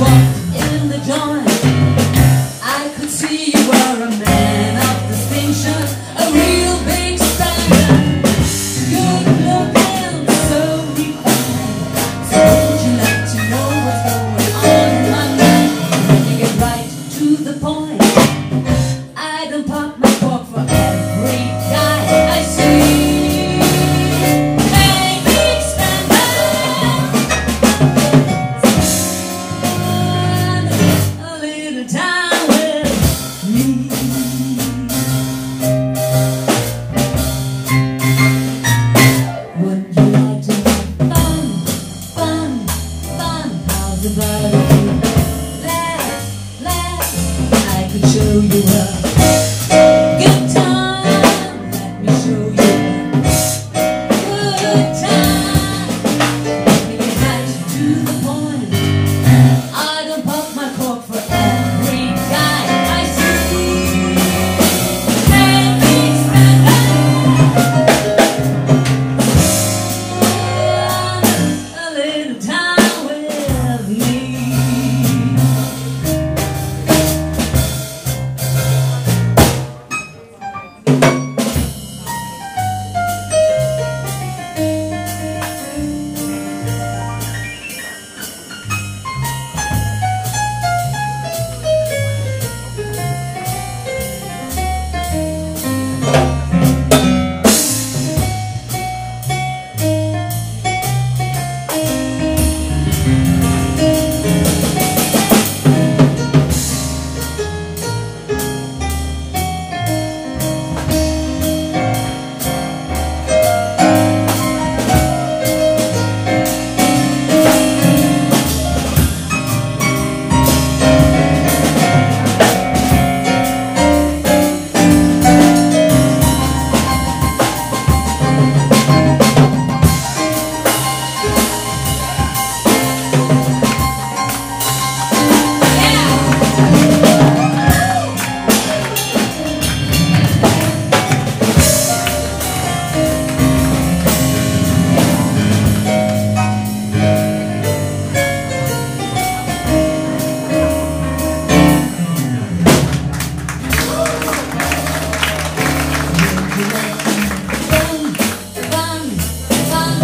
one. Show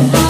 Oh,